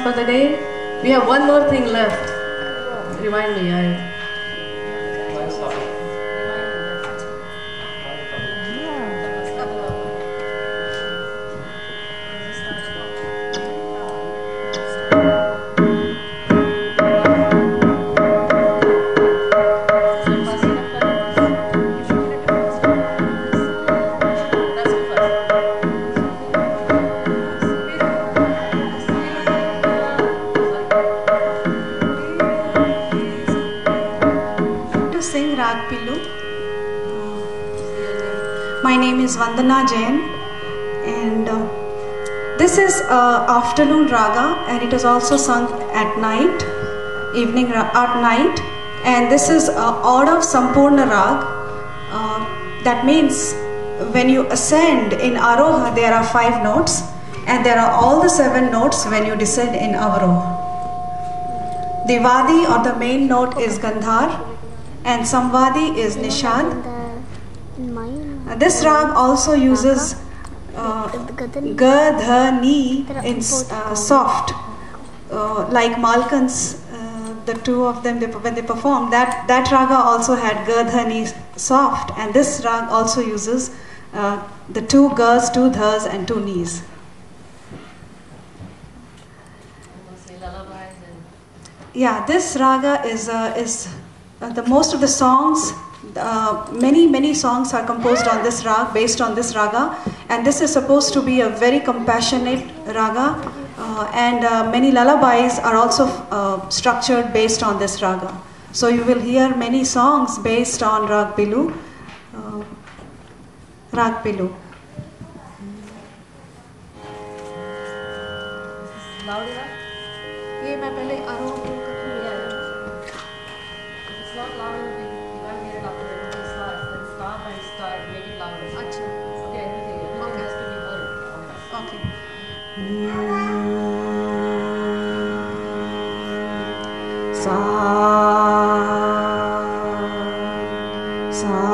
for the day. We have one more thing left. Remind me. I. My name is Vandana Jain, and uh, this is uh, afternoon raga, and it is also sung at night, evening at night, and this is uh, Audav Sampurna Rag. Uh, that means when you ascend in Aroha, there are five notes, and there are all the seven notes when you descend in Avaroha. The Vadi or the main note is Gandhar and Samvadi is Nishad. This rag also uses uh, ga, dha, ni in uh, soft, uh, like Malkauns. Uh, the two of them, they, when they perform, that that raga also had ga, dha, ni soft, and this rag also uses uh, the two gas, two dhas, and two knees. Yeah, this raga is uh, is uh, the most of the songs. Uh, many many songs are composed on this rag, based on this raga, and this is supposed to be a very compassionate raga. Uh, and uh, many lullabies are also uh, structured based on this raga. So you will hear many songs based on rag pilu, uh, rag pilu. Loud enough? ये मैं पहले आरोह Sa sa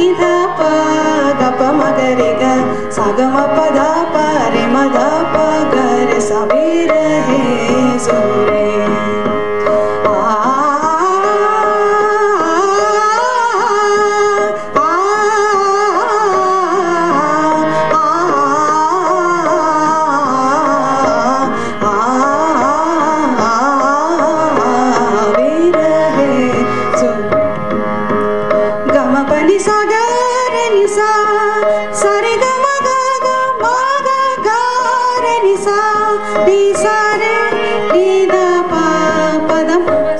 ನಿ ಧ ಪ ಗ ಪ ಮ ಗ ರೆ ಗ ಸ ಗ ಮ ಪ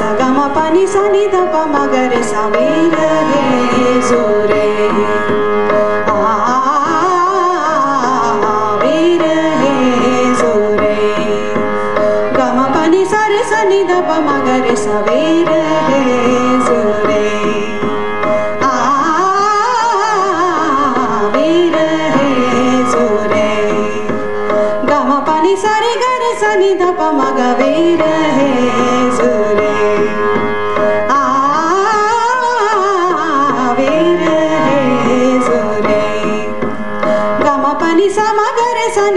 सगम पनि सनि सगानि मगर समीर रे जोरे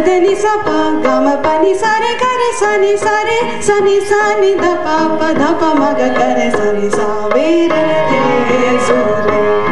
धनि सप ग म पनि सारे करे सनि सार सनि सनि ध मग करे सनि सवेर सोरे